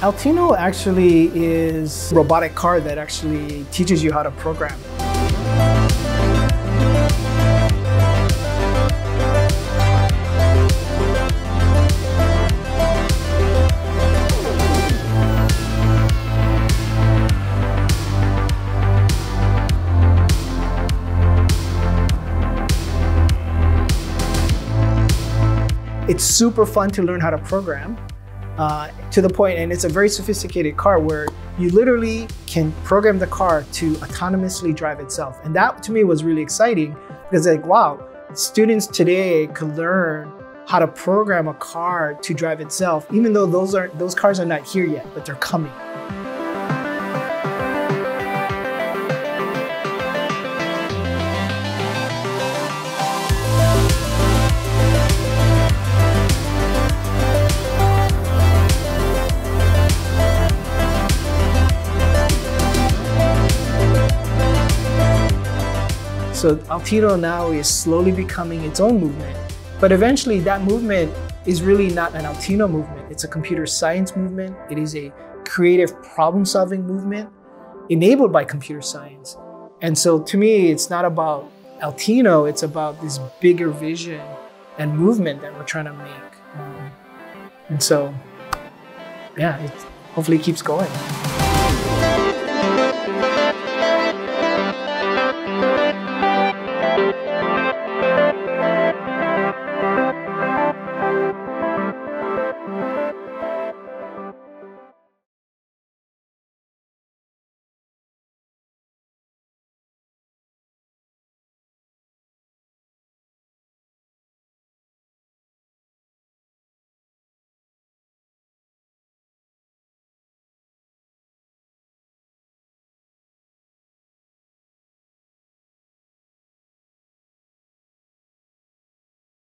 Altino actually is a robotic car that actually teaches you how to program. It's super fun to learn how to program uh, to the point, and it's a very sophisticated car where you literally can program the car to autonomously drive itself. And that to me was really exciting because like, wow, students today could learn how to program a car to drive itself, even though those are those cars are not here yet, but they're coming. So Altino now is slowly becoming its own movement. But eventually that movement is really not an Altino movement. It's a computer science movement. It is a creative problem solving movement enabled by computer science. And so to me, it's not about Altino, it's about this bigger vision and movement that we're trying to make. Um, and so, yeah, it hopefully keeps going.